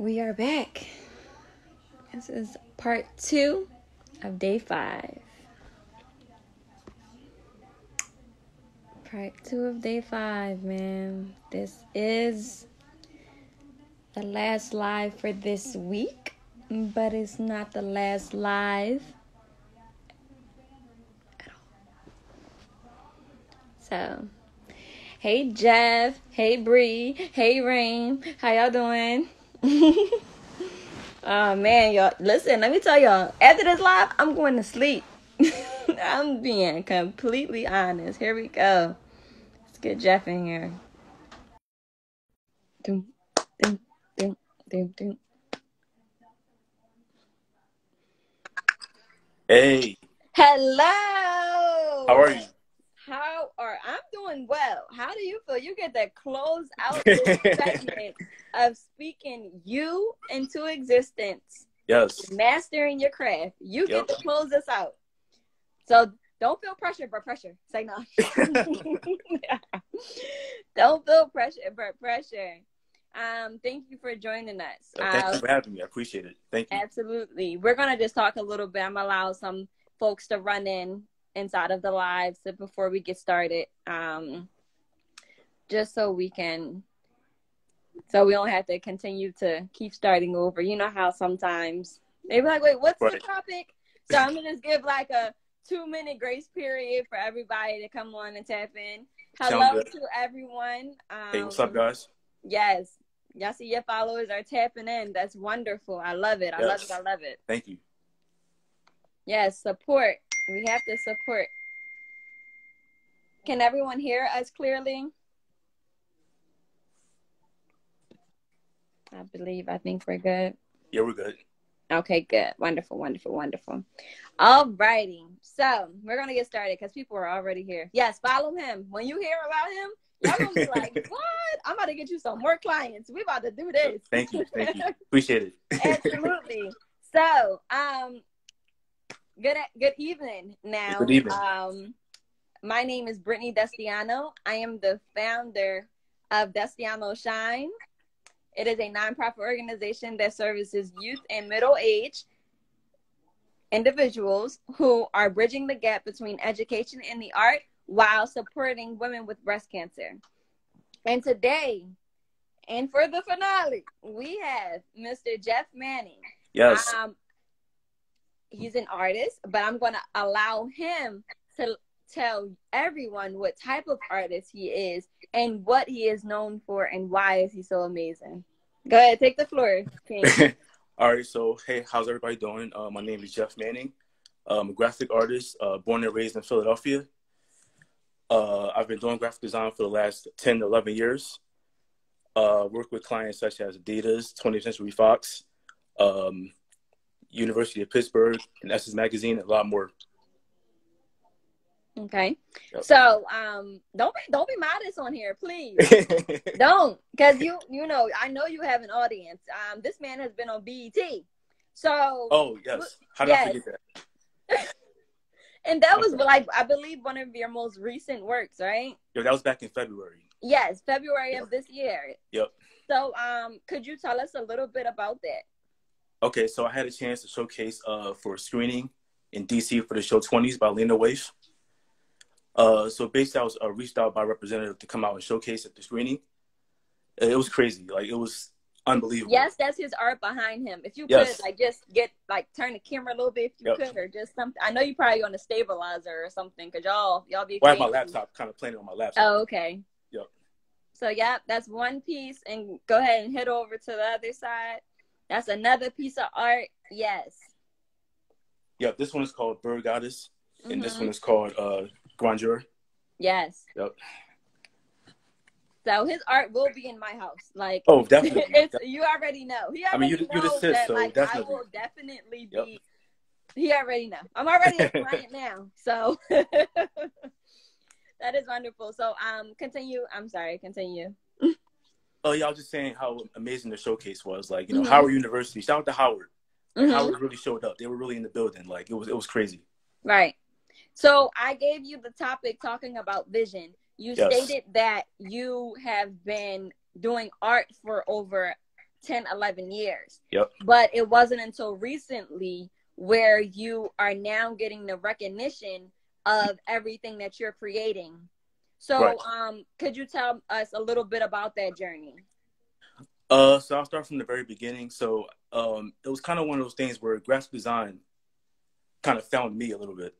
We are back. This is part two of day five. Part two of day five, man. This is the last live for this week, but it's not the last live at all. So, hey Jeff, hey Bree, hey Rain, how y'all doing? oh man, y'all, listen, let me tell y'all. After this live, I'm going to sleep. I'm being completely honest. Here we go. Let's get Jeff in here. Doom, doom, doom, doom, doom. Hey, Hello. how are you? I'm doing well. How do you feel? You get that close out segment of speaking you into existence, Yes. mastering your craft. You get Yep. to close this out. So don't feel pressure, but pressure. Say no. don't feel pressure, but pressure. Um, thank you for joining us. Thank Uh, you for having me. I appreciate it. Thank you. Absolutely. We're gonna just talk a little bit. I'm gonna allow some folks to run in inside of the live so before we get started. Um just so we can so we don't have to continue to keep starting over. You know how sometimes they be like, wait, what's the topic? So I'm gonna just give like a two minute grace period for everybody to come on and tap in. Hello to everyone. Um, Hey, what's up, guys? Yes. Y'all see your followers are tapping in. That's wonderful. I love it. I love it. I love it. Thank you. Yes, support. We have to support. Can everyone hear us clearly? I believe. I think we're good. Yeah, we're good. Okay, good. Wonderful, wonderful, wonderful. All righty. So we're gonna get started because people are already here. Yes, follow him. When you hear about him, y'all gonna be like, What? I'm about to get you some more clients. We about to do this. Thank you. Thank you. Appreciate it. Absolutely. So, um, good good evening. Now, Good evening. um, my name is Brittney Destsaino. I am the founder of Destsaino Shine. It is a nonprofit organization that services youth and middle age individuals who are bridging the gap between education and the art while supporting women with breast cancer. And today, and for the finale, we have Mr. Jeff Manning. yes. Um, he's an artist, but I'm to allow him to tell everyone what type of artist he is and what he is known for and why is he so amazing. Go ahead, take the floor, All right. So, hey, how's everybody doing? Uh, my name is Jeff Manning. I'm a graphic artist, uh, born and raised in Philadelphia. Uh, I've been doing graphic design for the last 10 to 11 years. Uh, work with clients such as Adidas, 20th Century Fox, um, University of Pittsburgh, and Essence Magazine, and a lot more. Okay. Yep. So, um, don't be don't be modest on here, please. don't, because you you know I know you have an audience. Um, this man has been on BET, so oh, yes. How did I Yes. forget that? and that was like I believe one of your most recent works, right? Yo, that was back in February. Yes, February of this year. Yep. So, um, could you tell us a little bit about that? Okay, so I had a chance to showcase uh, for a screening in DC for the show 20s by Lena Waithe. Uh, so basically, I was uh, reached out by a representative to come out and showcase at the screening. It was crazy. Like, it was unbelievable. Yes, that's his art behind him. If you Yes. could, like, just get like turn the camera a little bit, if you Yep. could, or just something. I know you're probably on a stabilizer or something, cause y'all y'all be. Well, I have my laptop, kind of playing on my laptop. Oh, okay. Yep. So yeah, that's one piece, and go ahead and head over to the other side. That's another piece of art. Yes. Yep, this one is called Bird Goddess, and this Mhm. one is called uh, Grandeur. Yes. Yep. So his art will be in my house. Like Oh, definitely. it's you already know. He I mean, you- you knows just said that so, like definitely. I will definitely Yep. be he already know. I'm already a client now. So that is wonderful. So um continue. I'm sorry, continue. Oh, yeah, I was just saying how amazing the showcase was. Like, you know, Mhm. Howard University. Shout out to Howard. Like, Mhm. Howard really showed up. They were really in the building. Like, it was it was crazy. Right. So I gave you the topic talking about vision. You Yes. stated that you have been doing art for over 10, 11 years. Yep. But it wasn't until recently where you are now getting the recognition of everything that you're creating. So, Right. um, could you tell us a little bit about that journey? Uh, so I'll start from the very beginning. So um, it was kind of one of those things where graphic design kind of found me a little bit.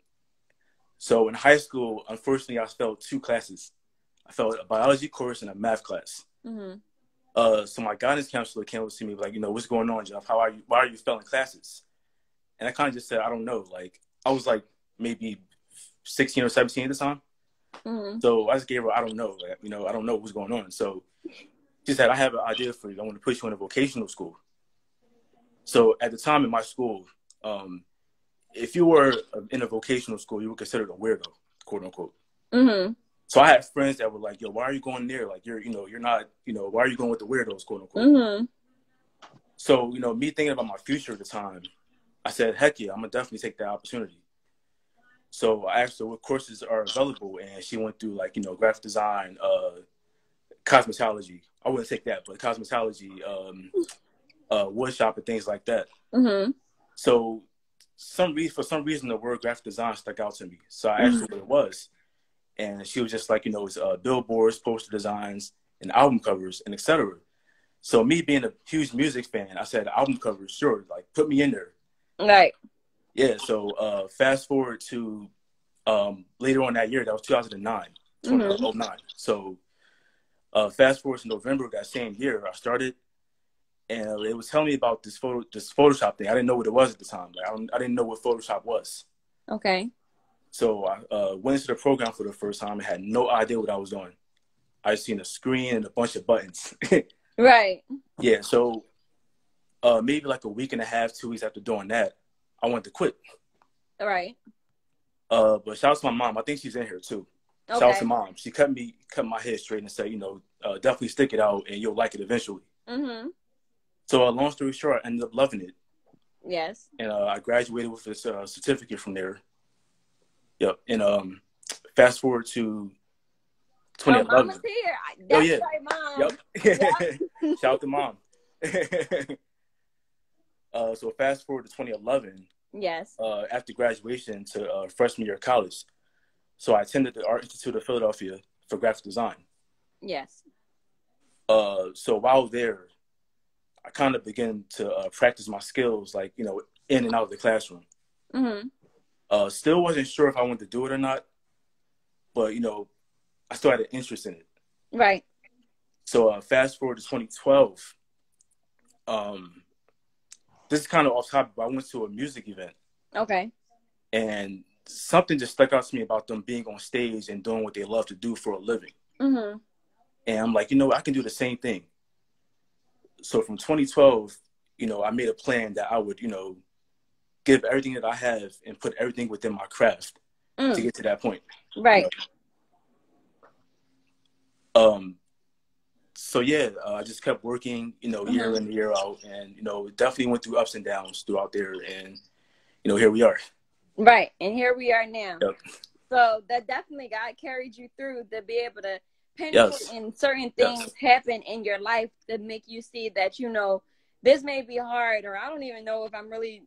So in high school, unfortunately, I failed two classes. I failed a biology course and a math class. Mm-hmm. Uh, so my guidance counselor came up to me like, you know, what's going on, Jeff? How are you? Why are you failing classes? And I kind of just said, I don't know. Like I was like maybe 16 or 17 at the time. Mm-hmm. So I just gave her, I don't know, you know, I don't know what's going on. So she said, I have an idea for you. I want to put you in a vocational school. So at the time in my school, um, if you were in a vocational school, you were considered a weirdo, quote unquote. Mm-hmm. So I had friends that were like, "Yo, why are you going there? Like, you're, you know, you're not, you know, why are you going with the weirdos, quote unquote?" Mm-hmm. So you know, me thinking about my future at the time, I said, "Heck yeah, I'm gonna definitely take that opportunity." So I asked her what courses are available, and she went through like you know graphic design, uh, cosmetology. I wouldn't take that, but cosmetology, um, uh, wood shop, and things like that. Mm-hmm. So some reason for some reason the word graphic design stuck out to me. So I asked her what it was, and she was just like, you know, it's uh, billboards, poster designs, and album covers, and etc. So me being a huge music fan, I said album covers, sure, like put me in there. Right. Yeah. So uh, fast forward to um, later on that year, that was 2009, 2009. So uh, fast forward to November of that same year, I started, and it was telling me about this photo, this Photoshop thing. I didn't know what it was at the time. Like I, don't, I didn't know what Photoshop was. Okay. So I uh, went into the program for the first time and had no idea what I was doing. I seen a screen and a bunch of buttons. Right. yeah. So uh, maybe like a week and a half, two weeks after doing that, I wanted to quit. Right. Uh, but shout out to my mom. I think she's in here too. Shout out to mom. She cut me, cut my head straight and said, you know, uh, definitely stick it out and you'll like it eventually. Mm-hmm. So uh, long story short, I ended up loving it. Yes. and uh, I graduated with a uh, certificate from there. Yep. And um, fast forward to Oh, 2011. mama's here. I- Oh, yeah. right, mom. Yep. Shout out to mom. uh, so fast forward to 2011, Yes. uh, after graduation to uh, freshman year of college. So I attended the Art Institute of Philadelphia for graphic design. Yes. Uh, so while there, I kind of began to uh, practice my skills, like you know, in and out of the classroom. Mm-hmm. Uh, still wasn't sure if I wanted to do it or not, but you know, I still had an interest in it. Right. So uh, fast forward to 2012. Um, this is kind of off topic, but I went to a music event, Okay. and something just stuck out to me about them being on stage and doing what they love to do for a living. Mm-hmm. And I'm like, you know, I can do the same thing. So from 2012, you know, I made a plan that I would, you know, give everything that I have and put everything within my craft to Mm. get to that point. Right. Um, so yeah, uh, I just kept working, you know, year Mhm. in year out, and you know, definitely went through ups and downs throughout there, and you know, here we are. Right. And here we are now. Yep. So that definitely God carried you through to be able to pinpoint Yes. and certain Yes. things happen in your life that make you see that, you know, this may be hard or I don't even know if I'm really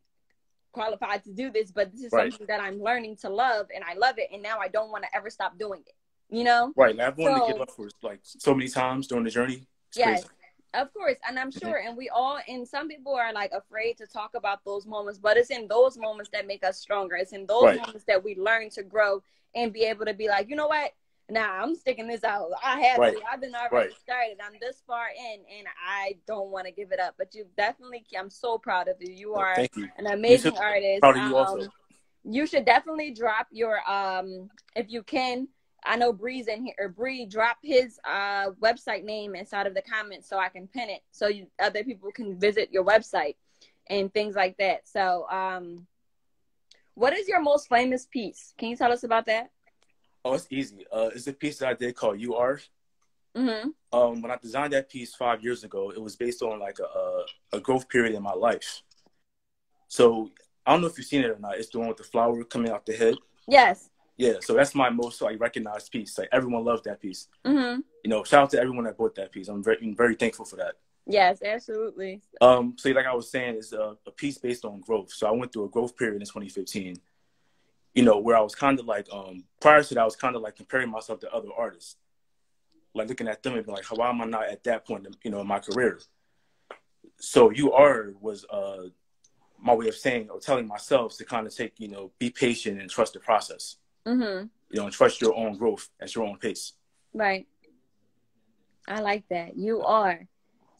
qualified to do this, but this is Right. something that I'm learning to love and I love it and now I don't want to ever stop doing it. You know? Right, like, I've wanted So- to give up for like so many times during the journey. It's Yes. crazy. Of course, and I'm Mm-hmm. sure, and we all, and some people are like afraid to talk about those moments, but it's in those moments that make us stronger. It's in those Right. moments that we learn to grow and be able to be like, you know what? Nah, I'm sticking this out. I have Right. to. I've been already Right. started. I'm this far in, and I don't want to give it up. But you definitely, I'm so proud of you. You are you. an amazing artist. Proud of you also. Um, you should definitely drop your um if you can. I know Bree's in here. Or Bree, drop his uh website name inside of the comments so I can pin it so you other people can visit your website and things like that. So um what is your most famous piece? Can you tell us about that? Oh, it's easy. Uh, it's a piece that I did called "You Are." Mm-hmm. Um, when I designed that piece five years ago, it was based on like a, a a growth period in my life. So I don't know if you've seen it or not. It's the one with the flower coming out the head. Yes. Yeah, so that's my most like recognized piece. Like everyone loves that piece. Mm-hmm. You know, shout out to everyone that bought that piece. I'm very very thankful for that. Yes, absolutely. Um, so like I was saying, is a, a piece based on growth. So I went through a growth period in 2015. You know, where I was kind of like, um, prior to that, I was kind of like comparing myself to other artists, like looking at them and being like, why am I not at that point, in, you know, in my career? So you are was uh my way of saying or telling myself to kind of take, you know, be patient and trust the process. Mm-hmm. You know, trust your own growth at your own pace. Right. I like that. You are.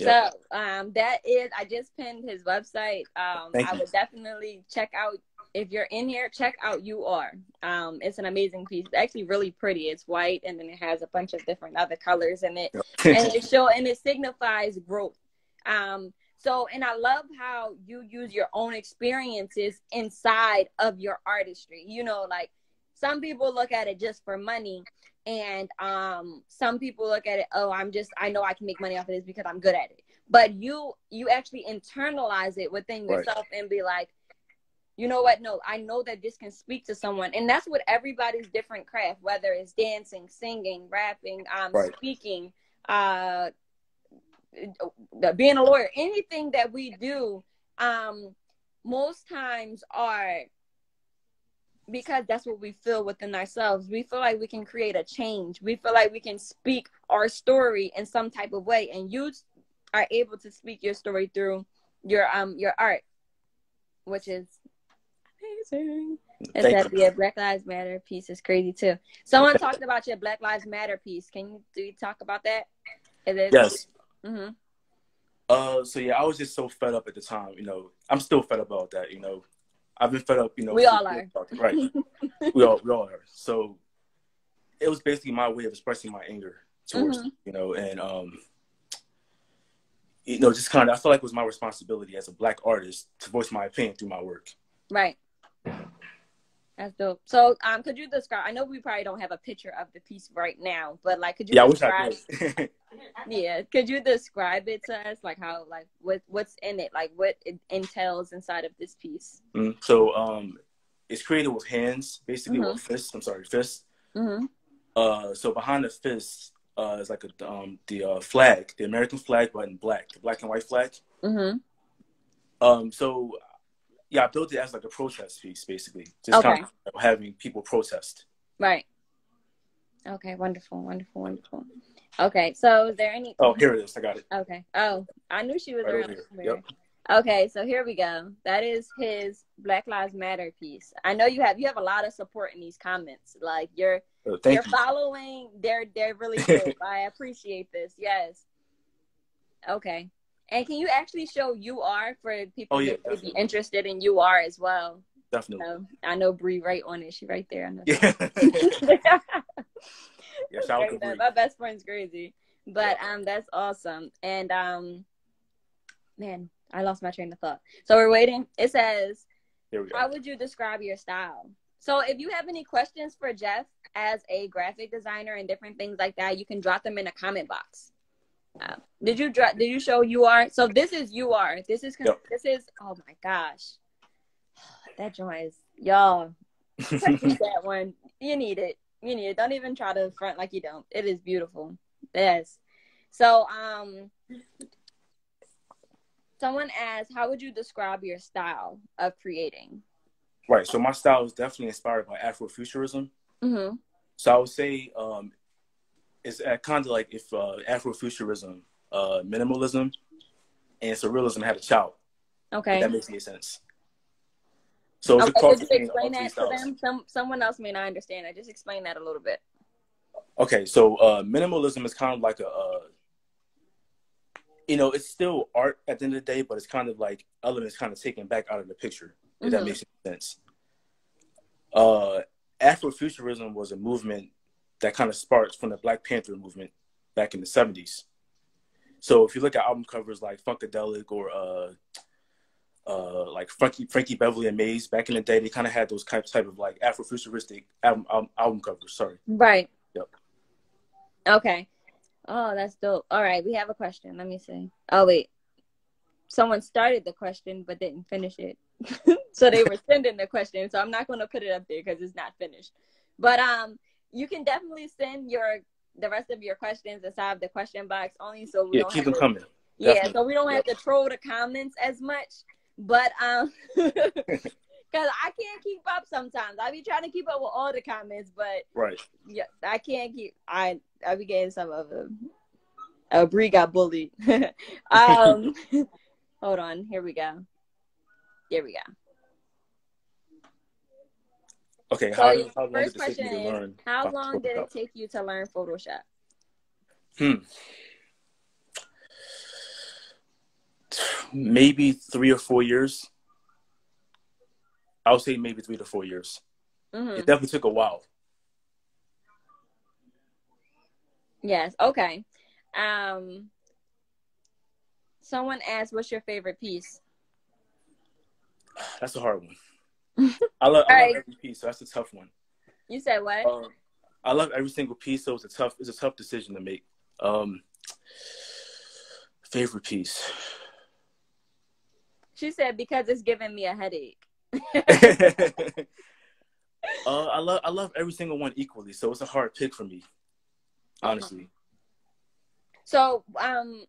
So um, that is, I just pinned his website. Um, I would definitely check out if you're in here. Check out You Are. Um, it's an amazing piece. It's actually really pretty. It's white and then it has a bunch of different other colors in it, and it show and it signifies growth. Um, so and I love how you use your own experiences inside of your artistry. You know, like some people look at it just for money and um some people look at it oh i'm just i know i can make money off of this because i'm good at it but you you actually internalize it within Right. yourself and be like you know what no i know that this can speak to someone and that's what everybody's different craft whether it's dancing singing rapping um Right. speaking uh being a lawyer anything that we do um most times are because that's what we feel within ourselves. We feel like we can create a change. We feel like we can speak our story in some type of way, and you are able to speak your story through your um your art, which is amazing. It's Thank that you. yeah, Black Lives Matter piece is crazy too. Someone talked about your Black Lives Matter piece. Can you do you talk about that? Is it- Yes. Mm-hmm. Uh, so yeah, I was just so fed up at the time. You know, I'm still fed up about that. You know, I've been fed up. You know, We all are. Right. we all we all are. So it was basically my way of expressing my anger towards Mhm. you know, and um, you know, just kind of I felt like it was my responsibility as a black artist to voice my opinion through my work. Right. That's dope. So, um, could you describe? I know we probably don't have a picture of the piece right now, but like, could you Yeah, I wish I describe? Yeah, could you describe it to us? Like how, like what, what's in it? Like what it entails inside of this piece? Mm, so um, it's created with hands, basically, Mhm. or fists. I'm sorry, fists. Mm-hmm. Uh, so behind the fist uh, is like a um the uh, flag, the American flag, but in black, the black and white flag. Mm-hmm. Um, so yeah, I built it as like a protest piece, basically, just Okay. kind of having people protest. Right. Okay. Wonderful. Wonderful. Wonderful. Okay. So, is there any? Oh, here it is. I got it. Okay. Oh, I knew she was Right around. Yep. Okay, so here we go. That is his Black Lives Matter piece. I know you have you have a lot of support in these comments. Like you're uh, thank you're you. following. They're they're really dope. I appreciate this. Yes. Okay. And can you actually show you are for people Oh, yeah, would be interested in you are as well? Definitely. So I know Bree right on it. She right there. I know. Yeah. yeah. Shout out to My best friend's crazy. But um that's awesome. And um man, I lost my train of thought. So we're waiting. It says, How would you describe your style? So if you have any questions for Jeff as a graphic designer and different things like that, you can drop them in a comment box. Uh, did you drop did you show you are so this is you are this is Yep. this is oh my gosh that joint is y'all that one. You need it. You. Don't even try to front like you don't. It is beautiful. Yes. So, um, someone asked, how would you describe your style of creating? Right. So my style is definitely inspired by Afrofuturism. Mm-hmm. So I would say um, it's uh, kind of like if uh, Afrofuturism, uh, minimalism, and surrealism had a child. Okay. that makes any sense. So it's Okay, a cross could between explain that to them? Some someone else may not understand. I just explain that a little bit. Okay, so uh, minimalism is kind of like a, uh, you know, it's still art at the end of the day, but it's kind of like elements kind of taken back out of the picture. If that Mhm. makes any sense. Uh, Afrofuturism was a movement that kind of sparked from the Black Panther movement back in the '70s. So if you look at album covers like Funkadelic or uh, uh, like Frankie Frankie Beverly and Maze back in the day, they kind of had those types type of like Afrofuturistic album, album album covers. Sorry. Right. Yep. Okay. Oh, that's dope. All right, we have a question. Let me see. Oh wait. Someone started the question but didn't finish it. so they were sending the question. So I'm not going to put it up there because it's not finished. But um you can definitely send your the rest of your questions inside the question box only so we Yeah, don't keep have them to, coming. Yeah, Definitely. so we don't have Yep. to troll the comments as much. But um because I can't keep up sometimes. I be trying to keep up with all the comments, but Right. yeah, I can't keep I I be getting some of them. Uh Bree got bullied. um hold on, here we go. Here we go. Okay. So how, how long first did it take question is how long did it take you to learn Photoshop? Hmm. Maybe three or four years. I would say maybe three to four years. hmm It definitely took a while. Yes. Okay. Um. Someone asked, "What's your favorite piece?" That's a hard one. I love, I love Alright. every piece, so that's a tough one. You said what? Um, I love every single piece, so it's a tough it's a tough decision to make. Um, favorite piece. She said because it's giving me a headache. uh, I love I love every single one equally, so it's a hard pick for me. Honestly, So, um,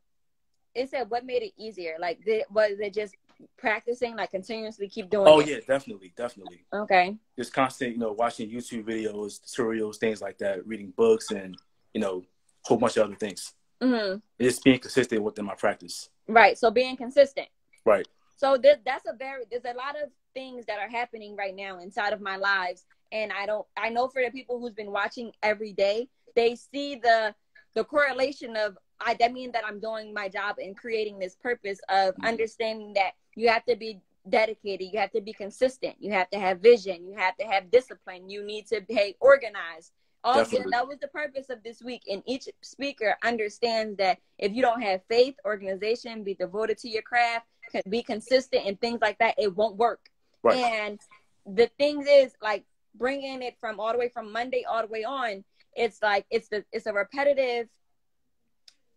it said what made it easier? Like, did, was it just practicing, like continuously keep doing? oh it? yeah, definitely, definitely. Okay. Just constant, you know, watching YouTube videos, tutorials, things like that, reading books, and you know, a whole bunch of other things. hmm Just being consistent within my practice. Right. So being consistent. Right. So th- that's a very there's a lot of things that are happening right now inside of my lives, and I don't I know for the people who's been watching every day, they see the the correlation of I that mean that I'm doing my job and creating this purpose of Mhm. understanding that you have to be dedicated, you have to be consistent, you have to have vision, you have to have discipline, you need to be organized. Also, that was the purpose of this week, and each speaker understands that if you don't have faith, organization, be devoted to your craft, be consistent, and things like that, it won't work. Right. And the thing is like bringing it from all the way from Monday all the way on. It's like it's the it's a repetitive.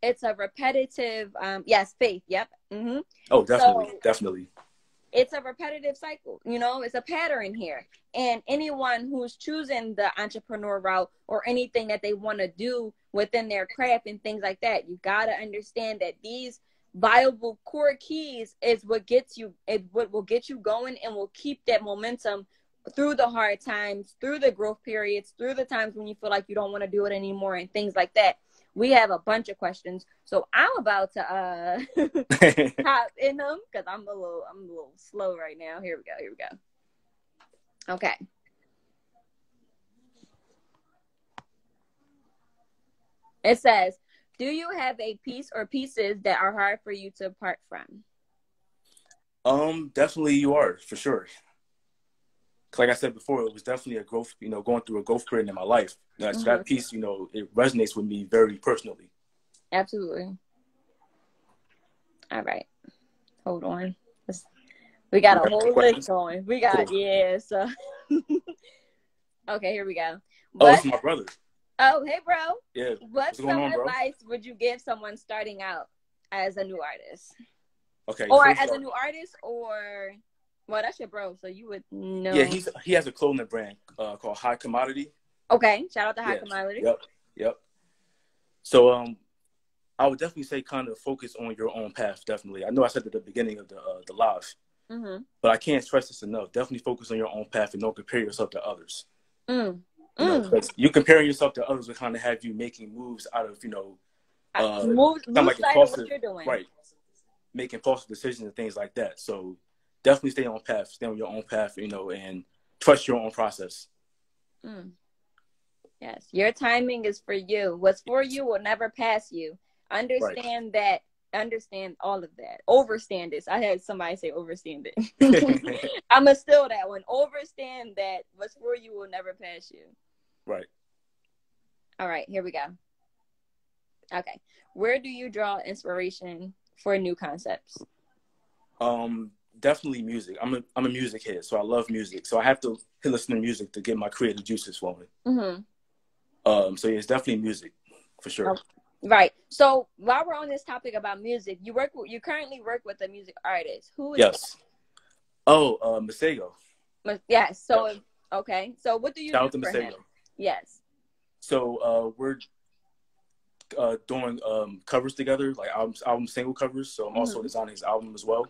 It's a repetitive. Um, yes, faith. Yep. Mm-hmm. Oh, definitely, So- definitely. it's a repetitive cycle you know it's a pattern here and anyone who's choosing the entrepreneur route or anything that they want to do within their craft and things like that you got to understand that these viable core keys is what gets you it what will get you going and will keep that momentum through the hard times through the growth periods through the times when you feel like you don't want to do it anymore and things like that we have a bunch of questions so i'm about to uh hop in them because I'm a little I'm a little slow right now. Here we go. Here we go. Okay. It says, "Do you have a piece or pieces that are hard for you to part from?" Um, definitely you are for sure. Like I said before, it was definitely a growth. You know, going through a growth period in my life. So Mhm. That piece, you know, it resonates with me very personally. Absolutely. All right. Hold on. Let's- We got a whole list going. We got Cool. yeah. So okay, here we go. Oh, it's my brother. Oh, hey, bro. Yeah. What What's some on, advice would you give someone starting out as a new artist, Okay. or as a new artist, or well, that's your bro, so you would know. Yeah, he's he has a clothing brand uh, called High Commodity. okay. Shout out to High Yeah. Commodity. Yep. Yep. So um, I would definitely say kind of focus on your own path. Definitely. I know I said at the beginning of the uh, the live, Mm-hmm. but I can't stress this enough. Definitely focus on your own path and don't compare yourself to others. Mm. You, know, Mm. you comparing yourself to others will kind of have you making moves out of you know Uh, move kinda like impulsive, what you're doing. right, making impulsive decisions and things like that. So definitely stay on path, stay on your own path, you know, and trust your own process. Mm. Yes, your timing is for you. What's for you will never pass you. Understand that. Understand all of that. Overstand this. I had somebody say overstand it. I'm gonna steal that one. Overstand that what's for you will never pass you. Right. All right, here we go. Okay, where do you draw inspiration for new concepts? Um, definitely music. I'm a I'm a music head, so I love music. So I have to listen to music to get my creative juices flowing. Mm-hmm. Um, so yeah, it's definitely music for sure. Okay. Right. So while we're on this topic about music, you work. with- You currently work with a music artist. Who is Yes. Oh, uh, Masego. that? Yes. So okay. So what do you Shout out to? Masego. Yes. So uh, we're uh, doing um, covers together, like album, album single covers. So I'm mm-hmm. also designing his album as well.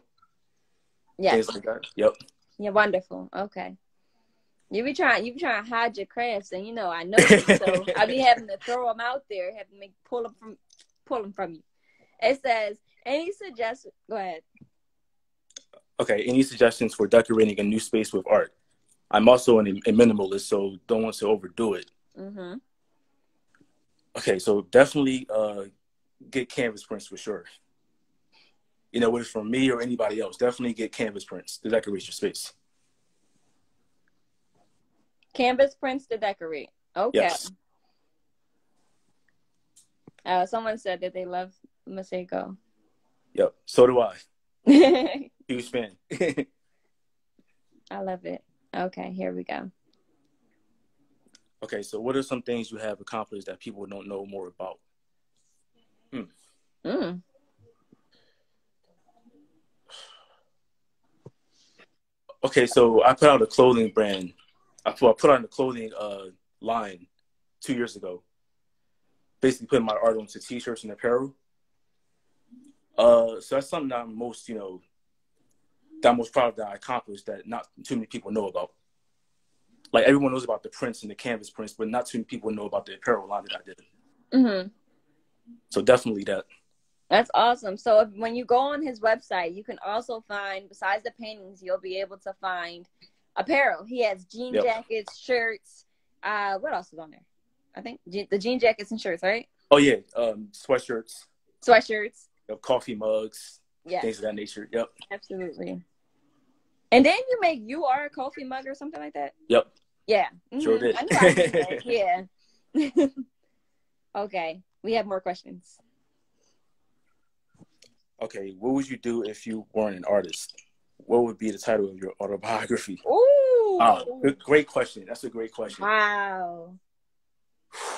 Yeah. Things like. Yep. Yeah, wonderful. Okay. You be trying, you be trying to hide your crafts, and you know I know you, so I be having to throw them out there, have to make pull them from, pull them from you. It says, any suggestions? Go ahead. Okay, any suggestions for decorating a new space with art? I'm also an, a minimalist, so don't want to overdo it. Mm-hmm. Okay, so definitely uh, get canvas prints for sure. You know, whether it's from me or anybody else, definitely get canvas prints to decorate your space. Canvas prints to decorate. Okay. Yes. Uh, someone said that they love Masego. Yep. So do I. Huge fan. I love it. Okay, here we go. Okay, so what are some things you have accomplished that people don't know more about? Hmm. Mm. Okay, so I put out a clothing brand. I put, I put on a clothing uh, line two years ago. Basically, putting my art onto t-shirts and apparel. Uh, so that's something that I'm most, you know, that I'm most proud of that I accomplished that not too many people know about like everyone knows about the prints and the canvas prints, but not too many people know about the apparel line that I did. Mm-hmm. So definitely that. That's awesome. So if, when you go on his website, you can also find, besides the paintings, you'll be able to find apparel. He has jean yep. jackets, shirts. Uh, what else is on there? I think the jean jackets and shirts, right? Oh yeah, um, sweatshirts. Sweatshirts. Coffee mugs. Yeah. Things of that nature. Yep. Absolutely. And then you make you are a coffee mug or something like that. Yep. Yeah. Mm-hmm. Sure did. I yeah. okay. We have more questions. Okay. What would you do if you weren't an artist? What would be the title of your autobiography? Ooh. Oh, great question. That's a great question. Wow.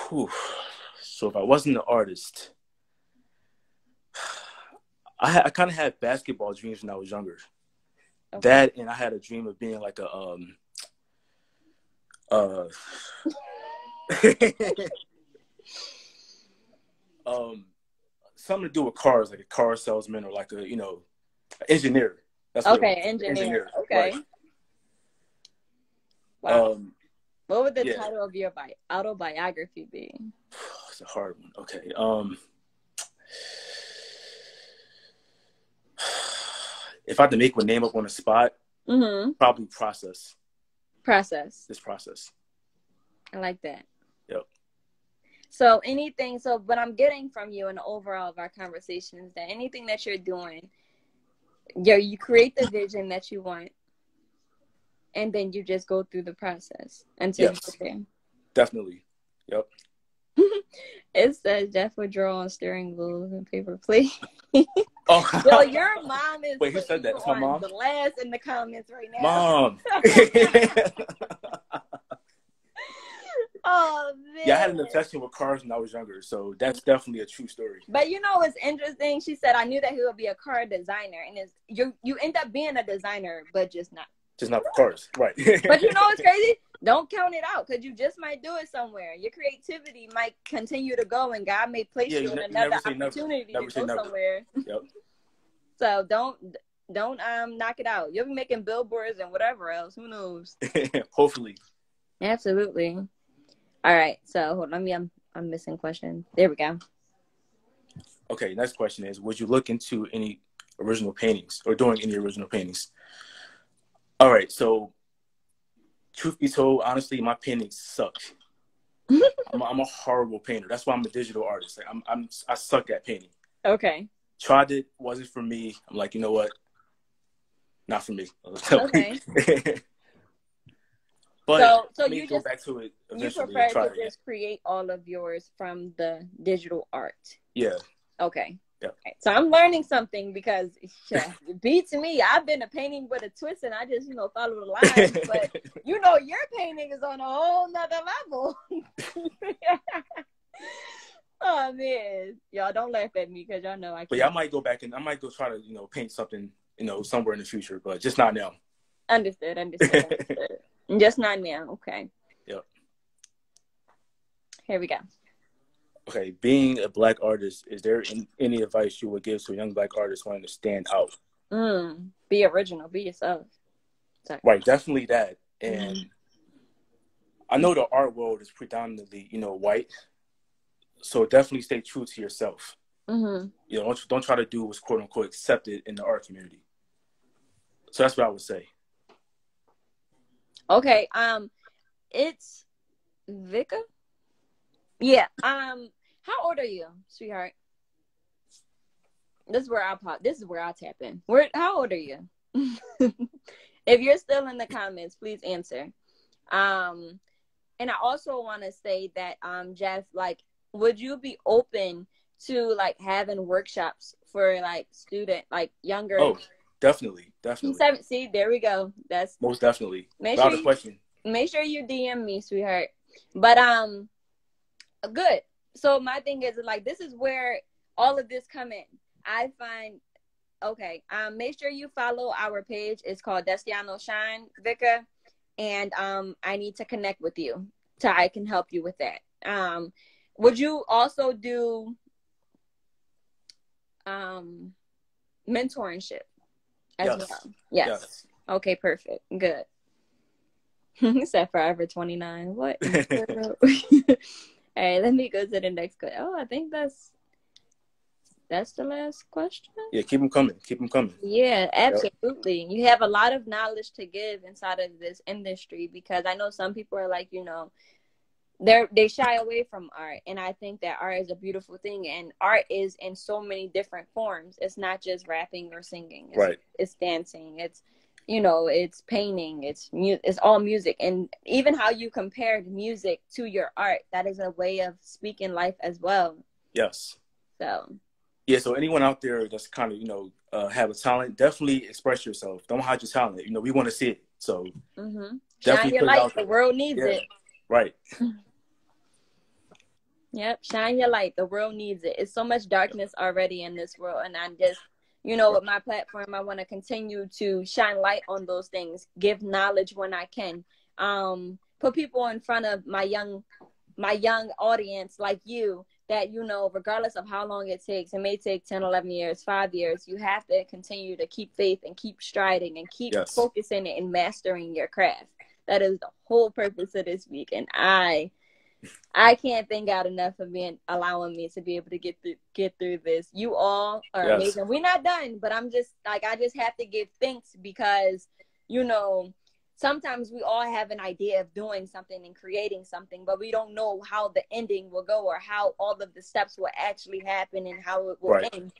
Whew. So if I wasn't an artist, I, I kind of had basketball dreams when I was younger. Okay. That and I had a dream of being like a um uh um something to do with cars, like a car salesman or like a you know engineer. That's okay, engineer. engineer. Okay. Right. Wow. Um, what would the yeah. title of your bi- autobiography be? It's a hard one. Okay. Um, if I had to make one name up on the spot, mm-hmm. probably process. Process. This process. I like that. Yep. So anything, so what I'm getting from you and overall of our conversation is that anything that you're doing, you you create the vision that you want, and then you just go through the process until yes. you get there. Definitely. Yep. it says Jeff would draw on steering wheels and paper plate. oh, Yo, your mom is. Wait, who said that? That's my mom. The last in the comments right now. Mom. oh man. Yeah, I had an obsession with cars when I was younger, so that's definitely a true story. But you know what's interesting? She said I knew that he would be a car designer, and is you you end up being a designer, but just not. Just not for cars, right? but you know what's crazy? Don't count it out because you just might do it somewhere. Your creativity might continue to go, and God may place yeah, you, in another opportunity never. Never to go somewhere. Yep. so don't don't um knock it out. You'll be making billboards and whatever else. Who knows? Hopefully. Absolutely. All right. So hold on. Me, I'm I'm missing question. There we go. Okay. Next question is: Would you look into any original paintings or doing any original paintings? All right. So truth be told, honestly, my paintings suck. I'm, a, I'm, a horrible painter. That's why I'm a digital artist. Like, I'm, I'm, I suck at painting. Okay. Tried it, wasn't for me. I'm like, you know what? Not for me. Okay. but so, so you go just, back to it. You prefer to just create all of yours from the digital art. Yeah. Okay. Yep. So I'm learning something because yeah, beats me. I've been a painting with a twist and I just, you know, follow the lines. but you know, your painting is on a whole nother level. oh man. Y'all don't laugh at me because y'all know I can't. But yeah, I might go back and I might go try to, you know, paint something, you know, somewhere in the future, but just not now. Understood, understood, understood. just not now. Okay. Yep. Here we go. Okay, being a black artist, is there any advice you would give to a young black artist wanting to stand out? Mm, be original, be yourself. Sorry. Right, definitely that. And mm-hmm. I know the art world is predominantly, you know, white. So definitely stay true to yourself. Mm-hmm. You know, don't, don't try to do what's quote unquote accepted in the art community. So that's what I would say. Okay. Um, it's Vika. Yeah. Um, how old are you, sweetheart? This is where I pop. This is where I tap in. Where? How old are you? if you're still in the comments, please answer. Um, and I also want to say that, um, Jeff, like, would you be open to like having workshops for like student, like younger? Oh, definitely, definitely. Seven, see, there we go. That's most definitely. Make sure you, question. Make sure you DM me, sweetheart. But um, good. So my thing is like this is where all of this come in. I find okay. Um, make sure you follow our page. It's called Destsaino Shine Vika, and um, I need to connect with you so I can help you with that. Um, would you also do um mentorship as yes. well? Yes. yes. Okay, perfect. Good. Except Forever 29. What? All right, let me go to the next question. Oh, I think that's that's the last question. Yeah, keep them coming. Keep them coming. Yeah, absolutely. Yep. You have a lot of knowledge to give inside of this industry because I know some people are like, you know, they're they shy away from art, and I think that art is a beautiful thing, and art is in so many different forms. It's not just rapping or singing. It's, right. It's dancing. It's you know it's painting it's mu- it's all music. And even how you compared music to your art that is a way of speaking life as well. Yes. So. Yeah so anyone out there that's kind of you know uh, have a talent definitely express yourself. Don't hide your talent. You know we want to see it. So mm-hmm. shine your light. the world needs yeah. it. Right. Yep shine your light. The world needs it. It's so much darkness already in this world and i just you know, with my platform, I want to continue to shine light on those things, give knowledge when I can, um, put people in front of my young, my young audience like you that, you know, regardless of how long it takes, it may take 10, 11 years, five years, you have to continue to keep faith and keep striding and keep yes. focusing and mastering your craft. That is the whole purpose of this week. And I I can't thank God enough for being allowing me to be able to get through get through this. You all are yes. amazing. We're not done, but I'm just like I just have to give thanks because you know sometimes we all have an idea of doing something and creating something, but we don't know how the ending will go or how all of the steps will actually happen and how it will right. end.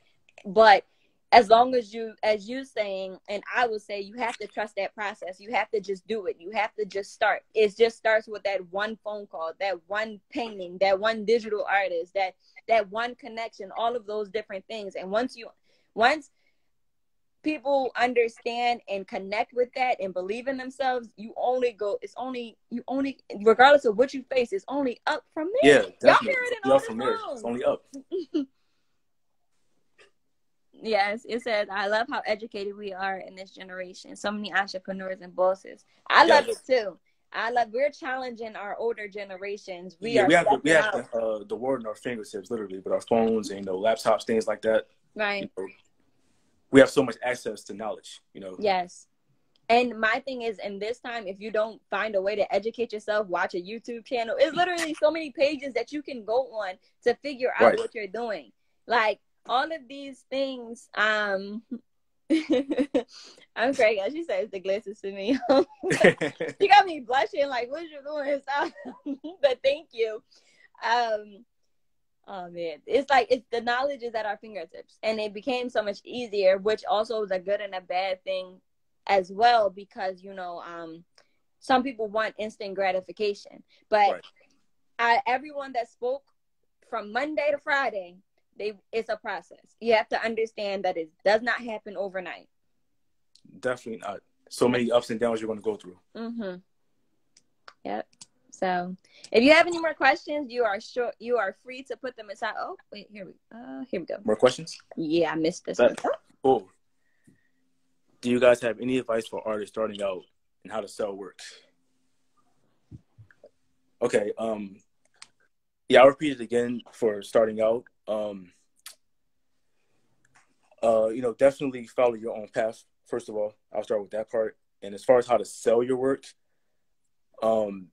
But as long as you as you saying and i would say you have to trust that process. You have to just do it. You have to just start. It just starts with that one phone call that one painting that one digital artist that that one connection all of those different things. And once you once people understand and connect with that and believe in themselves you only go it's only you only regardless of what you face it's only up from there. Yeah definitely. y'all hear it in all from there. it's only up Yes, it says, I love how educated we are in this generation. So many entrepreneurs and bosses. I yes. love it too. I love we're challenging our older generations. We yeah, we have the, we have the, uh, the word in our fingertips, literally, with our phones and you know laptops, things like that. Right. You know, we have so much access to knowledge. You know. Yes. And my thing is, in this time, if you don't find a way to educate yourself, watch a YouTube channel. It's literally so many pages that you can go on to figure out right. what you're doing. Like all of these things um I'm crazy. She says the glasses to me. she got me blushing like what you doing but thank you. Um oh man. It's like it's the knowledge is at our fingertips and it became so much easier, which also is a good and a bad thing as well because you know, um some people want instant gratification. But right. I, everyone that spoke from Monday to Friday they it's a process. You have to understand that it does not happen overnight. Definitely not. So many ups and downs you're going to go through. Mm-hmm. Yep. So, if you have any more questions, you are sure you are free to put them inside. Oh, wait, here we uh here we go. More questions? Yeah, I missed this that, one. Oh. Do you guys have any advice for artists starting out and how to sell work? Okay, um Yeah, I'll repeat it again for starting out. Um, uh, you know, definitely follow your own path. First of all, I'll start with that part. And as far as how to sell your work, um,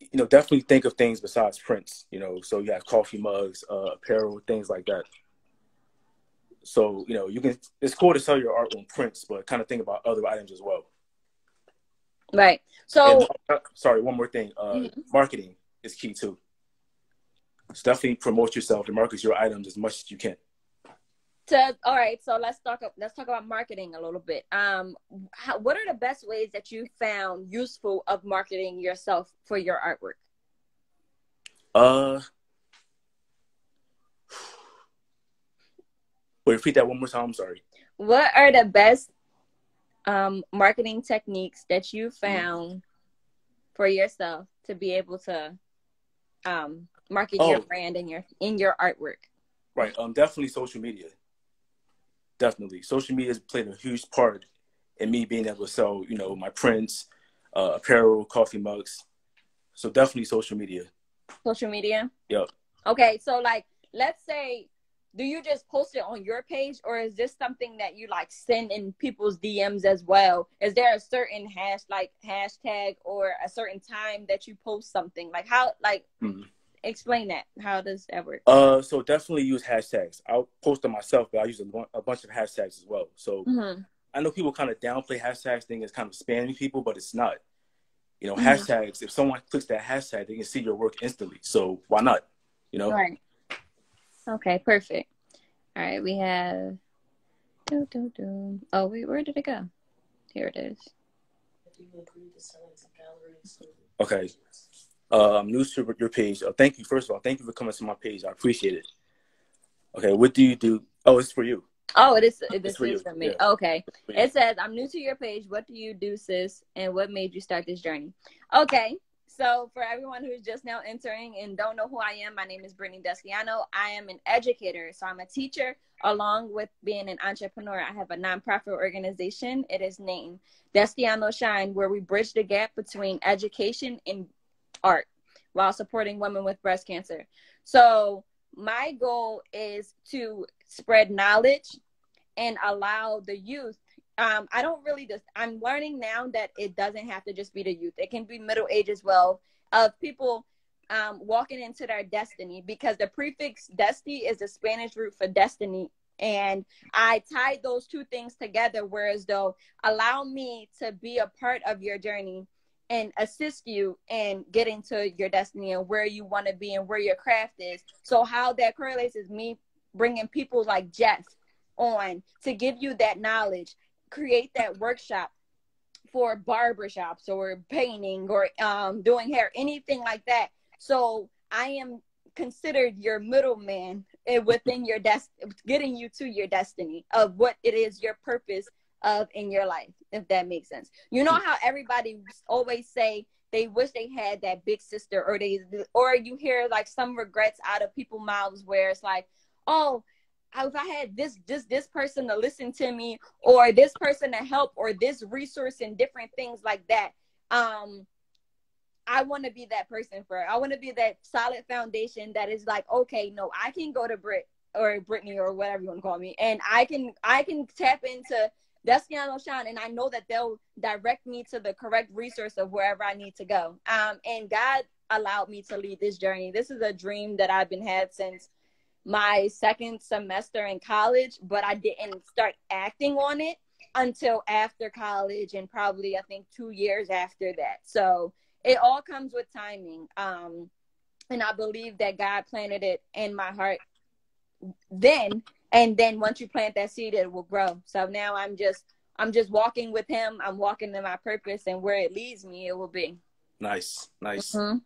you know, definitely think of things besides prints. You know, so you have coffee mugs, uh, apparel, things like that. So you know, you can. It's cool to sell your art on prints, but kind of think about other items as well. Right. So, and, uh, sorry, one more thing. Uh, mm-hmm. Marketing is key too. So definitely promote yourself. And market your items as much as you can. To all right so let's talk let's talk about marketing a little bit. Um how, what are the best ways that you found useful of marketing yourself for your artwork? Uh wait repeat that one more time i'm sorry. What are the best um marketing techniques that you found mm-hmm. for yourself to be able to um market oh. your brand and your in your artwork right um definitely social media definitely. Social media has played a huge part in me being able to sell, you know, my prints, uh, apparel, coffee mugs. So definitely social media. Social media. Yep. Okay, so like, let's say, do you just post it on your page, or is this something that you like send in people's DMs as well? Is there a certain hash like hashtag or a certain time that you post something? Like how like. Mm-hmm explain that. How does that work? Uh, so definitely use hashtags. I'll post them myself, but I use a, a bunch of hashtags as well. So mm-hmm. I know people kind of downplay hashtags, think it's kind of spamming people, but it's not. You know, mm-hmm. hashtags. If someone clicks that hashtag, they can see your work instantly. So why not? You know. Right. Okay. Perfect. All right. We have. Do, do, do. Oh wait, where did it go? Here it is. Okay. Uh, I'm new to your page. Uh, thank you. First of all, thank you for coming to my page. I appreciate it. Okay, what do you do? Oh, it's for you. Oh, it is. This is for me. Yeah. Okay. It says, "I'm new to your page. What do you do, sis? And what made you start this journey?" Okay. So, for everyone who's just now entering and don't know who I am, my name is Brittney Destsaino. I am an educator. So, I'm a teacher along with being an entrepreneur. I have a nonprofit organization. It is named Destsaino Shine, where we bridge the gap between education and art while supporting women with breast cancer. So, my goal is to spread knowledge and allow the youth. Um, I don't really just, I'm learning now that it doesn't have to just be the youth, it can be middle age as well, of people um, walking into their destiny because the prefix destiny is the Spanish root for destiny. And I tied those two things together, whereas though allow me to be a part of your journey and assist you in getting to your destiny and where you want to be and where your craft is. So how that correlates is me bringing people like Jeff on to give you that knowledge, create that workshop for barbershops or painting or um, doing hair, anything like that. So I am considered your middleman eh, within your desk, getting you to your destiny of what it is your purpose of in your life, if that makes sense. You know how everybody always say they wish they had that big sister or they or you hear like some regrets out of people mouths where it's like, oh, if I had this this this person to listen to me or this person to help or this resource and different things like that. Um I want to be that person for I want to be that solid foundation that is like, okay, no, I can go to Brit or Brittney or whatever you want to call me, and I can I can tap into Destsaino Shine, and I know that they'll direct me to the correct resource of wherever I need to go. Um, and God allowed me to lead this journey. This is a dream that I've been had since my second semester in college, but I didn't start acting on it until after college and probably I think two years after that. So it all comes with timing. Um, and I believe that God planted it in my heart then and then once you plant that seed it will grow. So now i'm just i'm just walking with him. I'm walking in my purpose and where it leads me it will be. Nice nice. Mm-hmm.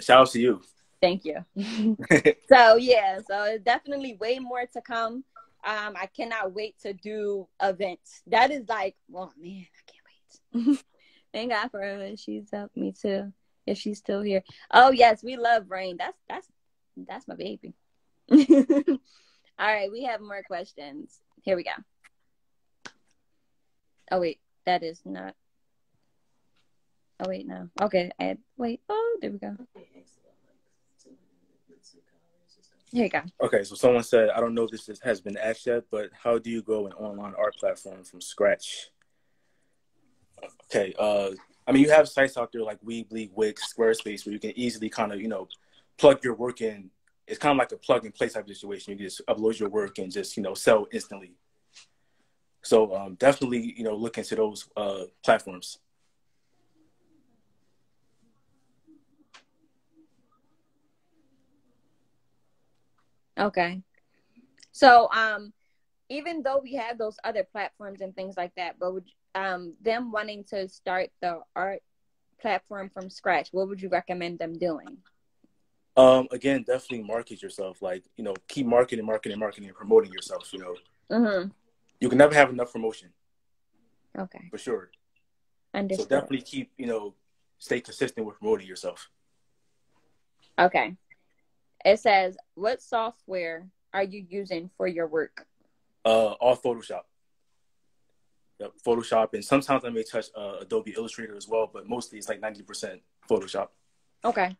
shout out to you. Thank you. So yeah so it's definitely way more to come. Um i cannot wait to do events. That is like oh man i can't wait. Thank god for her. She's helped me too if she's still here. Oh yes we love rain. That's that's that's my baby All right, we have more questions. Here we go. Oh wait, that is not. Oh wait, no. Okay, had, wait. Oh, there we go. Here you go. Okay, so someone said, I don't know if this is, has been asked yet, but how do you grow an online art platform from scratch? Okay, uh, I mean, you have sites out there like Weebly, Wix, Squarespace, where you can easily kind of, you know, plug your work in. It's kind of like a plug and play type of situation. You just upload your work and just, you know, sell instantly. So um, definitely, you know, look into those uh, platforms. Okay. So, um, even though we have those other platforms and things like that, but would, um, them wanting to start the art platform from scratch, what would you recommend them doing? Um, again, definitely market yourself. Like, you know, keep marketing, marketing, marketing, and promoting yourself. You know, mm-hmm. you can never have enough promotion. Okay. For sure. Understood. So definitely keep, you know, stay consistent with promoting yourself. Okay. It says, "What software are you using for your work?" Uh, all Photoshop. Yep, Photoshop, and sometimes I may touch uh, Adobe Illustrator as well, but mostly it's like ninety percent Photoshop. Okay,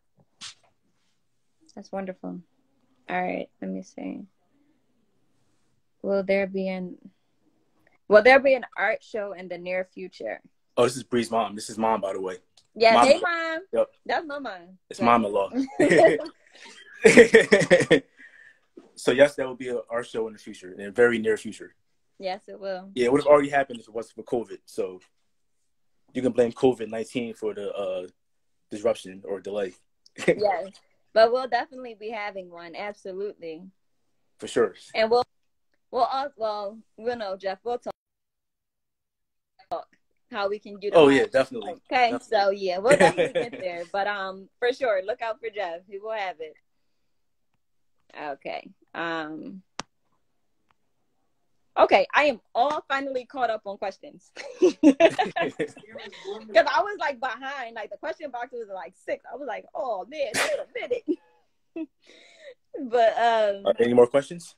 that's wonderful. All right, let me see. Will there be an Will there be an art show in the near future? Oh, this is Bree's mom. This is mom, by the way. Yeah, mom hey mom. Yep. That's my mom. It's mom-in-law. so yes, that will be a, our show in the future, in a very near future. Yes, it will. Yeah, it would have already happened if it wasn't for COVID. So you can blame COVID nineteen for the uh, disruption or delay. yes, but we'll definitely be having one. Absolutely. For sure. And we'll, we'll, uh, well, we'll know, Jeff. We'll talk how we can do. That. Oh yeah, definitely. Okay, definitely. so yeah, we'll definitely get there. But um, for sure, look out for Jeff. He will have it. Okay. Um. Okay, I am all finally caught up on questions. Because I was like behind, like the question box was like six. I was like, oh man, wait a minute. but um, uh, any more questions?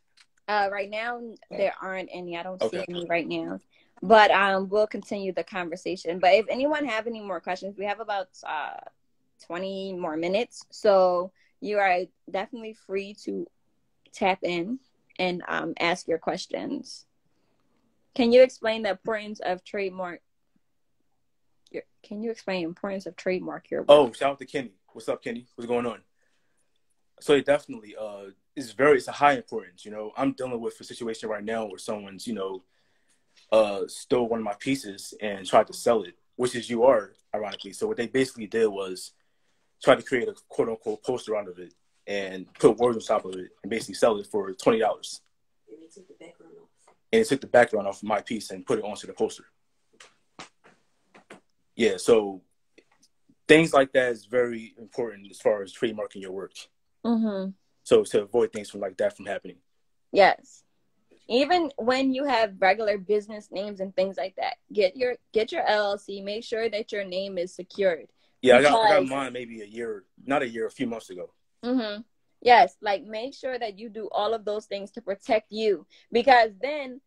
Uh, right now there aren't any. I don't okay. see any right now. But um, we'll continue the conversation. But if anyone have any more questions, we have about uh, twenty more minutes, so you are definitely free to tap in and um, ask your questions. Can you explain the importance of trademark? Your, can you explain the importance of trademark your work? Oh, shout out to Kenny. What's up, Kenny? What's going on? So it definitely uh it's very it's a high importance. You know, I'm dealing with a situation right now where someone's, you know, uh stole one of my pieces and tried to sell it, which is you are, ironically. So what they basically did was try to create a quote unquote poster out of it and put words on top of it and basically sell it for twenty dollars. And they took the background off. Took the background off of my piece and put it onto the poster. Yeah, so things like that is very important as far as trademarking your work. Mm-hmm. So to avoid things from like that from happening. Yes. Even when you have regular business names and things like that, get your get your LLC. Make sure that your name is secured. Yeah, because... I, got, I got mine maybe a year, not a year, a few months ago. Mm-hmm. Yes, like make sure that you do all of those things to protect you because then,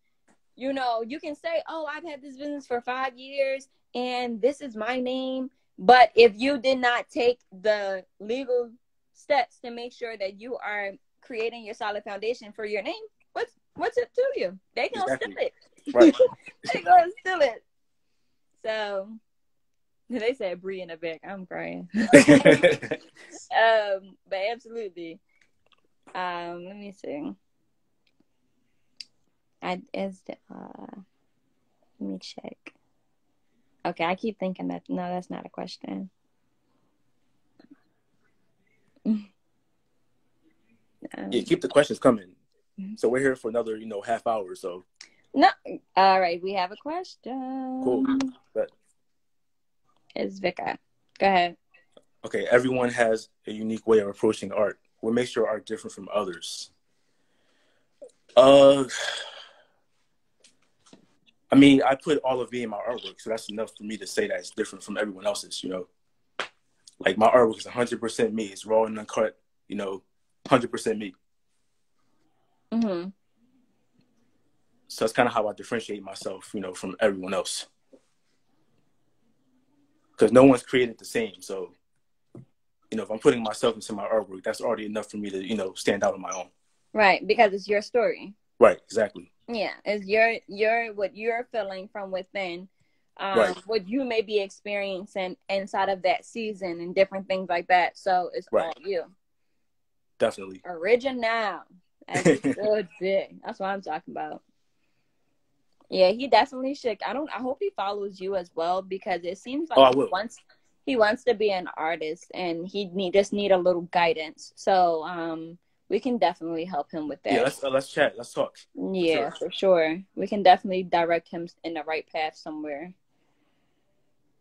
you know, you can say, oh, I've had this business for five years and this is my name. But if you did not take the legal steps to make sure that you are creating your solid foundation for your name, what's what's it to you? They gonna exactly. steal it. Right. they gonna steal it. So they said Bree in the back. I'm crying. um, but absolutely. Um, let me see. I is the uh let me check. Okay, I keep thinking that no, that's not a question. um, yeah, keep the questions coming. Mm-hmm. So we're here for another, you know, half hour. So no, all right, we have a question. Cool. But is Vika. Go ahead. Okay, everyone has a unique way of approaching art. What makes your art different from others? Uh, I mean, I put all of me in my artwork, so that's enough for me to say that it's different from everyone else's. You know, like my artwork is 100% me. It's raw and uncut. You know, 100% me. Mhm. So that's kind of how I differentiate myself, you know, from everyone else because no one's created the same. So you know, if I'm putting myself into my artwork, that's already enough for me to, you know, stand out on my own. Right, because it's your story. Right, exactly. Yeah, it's your your what you're feeling from within, um, right. what you may be experiencing inside of that season and different things like that. So it's right. all you. Definitely. Original. Should be. That's what I'm talking about. Yeah, he definitely should. I don't. I hope he follows you as well because it seems like oh, he wants he wants to be an artist and he need just need a little guidance. So um, we can definitely help him with that. Yeah, let's uh, let's chat. Let's talk. Yeah, sure. for sure. We can definitely direct him in the right path somewhere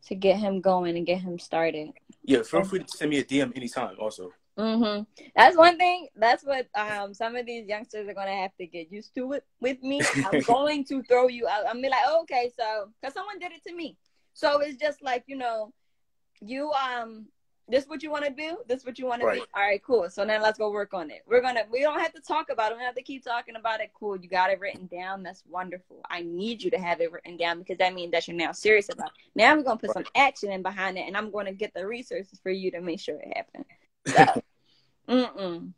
to get him going and get him started. Yeah, feel free to send me a DM anytime. Also. Mhm. That's one thing. That's what um some of these youngsters are gonna have to get used to it with me. I'm going to throw you out. I'm be like, oh, okay, so because someone did it to me. So it's just like you know, you um this what you want to do this what you want right. to do all right cool so now let's go work on it we're gonna we don't have to talk about it we don't have to keep talking about it cool you got it written down that's wonderful i need you to have it written down because that means that you're now serious about it now we're gonna put right. some action in behind it and i'm gonna get the resources for you to make sure it happens so, mm-mm.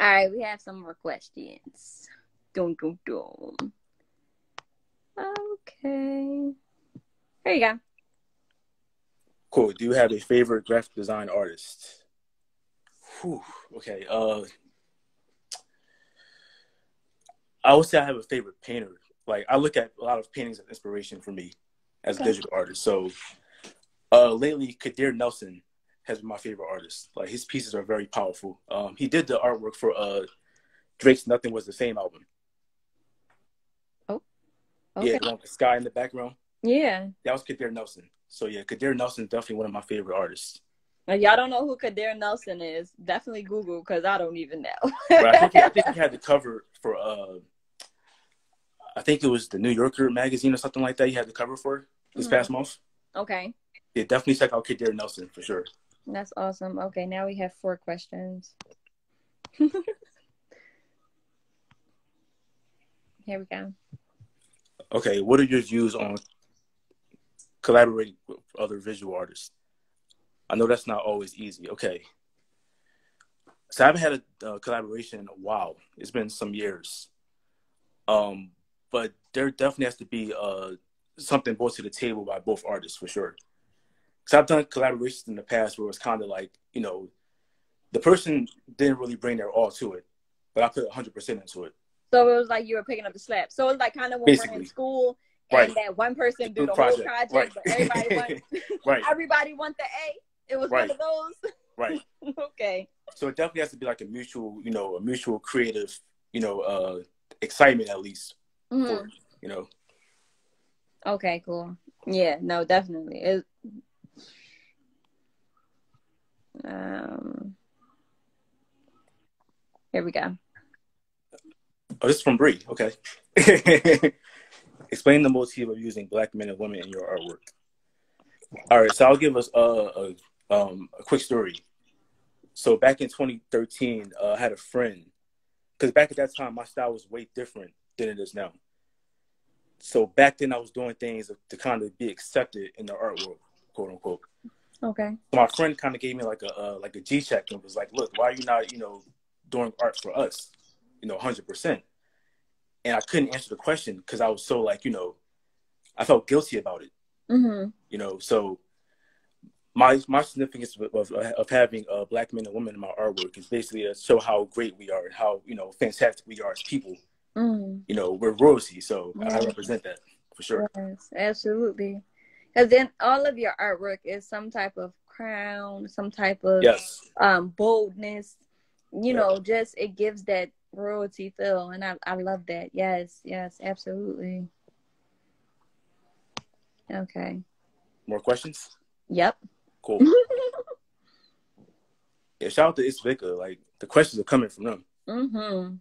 all right we have some more questions dun, dun, dun. okay there you go Cool. Do you have a favorite graphic design artist? Whew. Okay. Uh, I would say I have a favorite painter. Like I look at a lot of paintings as inspiration for me as okay. a digital artist. So uh, lately, Kadir Nelson has been my favorite artist. Like his pieces are very powerful. Um, he did the artwork for uh, Drake's "Nothing Was the Same" album. Oh, okay. Yeah, the sky in the background. Yeah, that was Kadir Nelson. So yeah, Kadir Nelson is definitely one of my favorite artists. Now, y'all don't know who Kadir Nelson is? Definitely Google because I don't even know. I, think, I think he had the cover for uh, I think it was the New Yorker magazine or something like that. He had the cover for this mm-hmm. past month. Okay. Yeah, definitely check out Kadir Nelson for sure. That's awesome. Okay, now we have four questions. Here we go. Okay, what are your views on collaborating with other visual artists. I know that's not always easy. Okay. So I haven't had a uh, collaboration in a while. It's been some years. Um, but there definitely has to be uh, something brought to the table by both artists for sure. Because I've done collaborations in the past where it's kind of like, you know, the person didn't really bring their all to it, but I put 100% into it. So it was like you were picking up the slack. So it's like kind of when Basically. we're in school right. and that one person do the project. whole project, right. but everybody want right. everybody want the A. It was right. one of those. Right. okay. So it definitely has to be like a mutual, you know, a mutual creative, you know, uh excitement at least. Mm-hmm. For, you know. Okay, cool. Yeah, no, definitely. It, um here we go. Oh, this is from Bree. Okay. Explain the motive of using black men and women in your artwork. All right, so I'll give us a, a, um, a quick story. So back in 2013, uh, I had a friend, because back at that time, my style was way different than it is now. So back then, I was doing things to kind of be accepted in the art world, quote unquote. Okay. My friend kind of gave me like a uh, like a G check and was like, "Look, why are you not, you know, doing art for us, you know, hundred percent?" and I couldn't answer the question because I was so like, you know, I felt guilty about it. Mm-hmm. You know, so my my significance of, of, of having uh, black men and women in my artwork is basically to show how great we are and how you know fantastic we are as people. Mm-hmm. You know, we're royalty, so I represent that for sure. Yes, absolutely. Because then all of your artwork is some type of crown, some type of yes. um, boldness. You yeah. know, just it gives that royalty feel and I, I love that. Yes yes absolutely. Okay. More questions? Yep. Cool. Yeah shout out to Isvika like the questions are coming from them. Mm-hmm.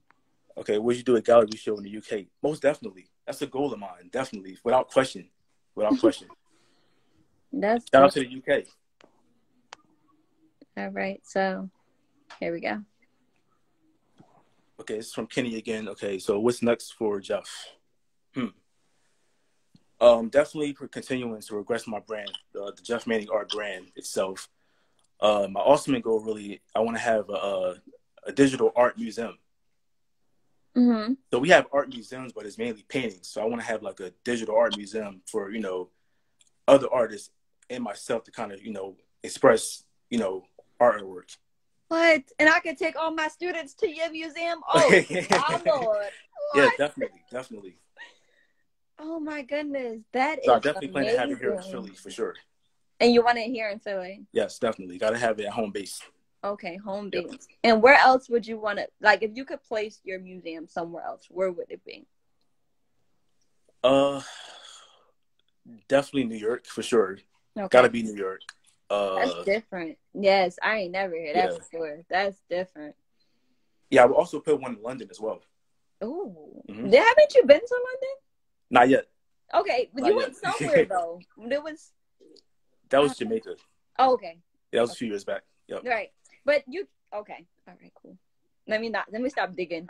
okay would you do a gallery show in the uk most definitely. That's a goal of mine. Definitely. Without question. Without question that's shout out to the uk all right so here we go Okay, it's from Kenny again. Okay, so what's next for Jeff? Hmm. Um, definitely for continuing to regress my brand, uh, the Jeff Manning art brand itself. Uh, my ultimate goal really, I want to have a, a digital art museum. Mm-hmm. So we have art museums, but it's mainly paintings. So I want to have like a digital art museum for you know other artists and myself to kind of you know express you know artwork. What? And I could take all my students to your museum? Oh, my lord! Yeah, definitely, definitely. Oh my goodness, that is So I definitely plan to have it here in. Philly for sure. And you want it here in Philly? Yes, definitely. Got to have it at home base. Okay, home Yep. base. And where else would you want to like if you could place your museum somewhere else? Where would it be? Uh, definitely New York for sure. Okay. Got to be New York. Uh, That's different. Yes, I ain't never heard that Yeah. before. That's different. yeah, I would also put one in London as well. Ooh. Mhm. Then Haven't you been to London? Not yet. Okay, but Not you went somewhere though. There was That was Jamaica. oh, okay. Yeah, that was a few years back. Yep. Right. But you okay. All right, cool. Let me not let me stop digging.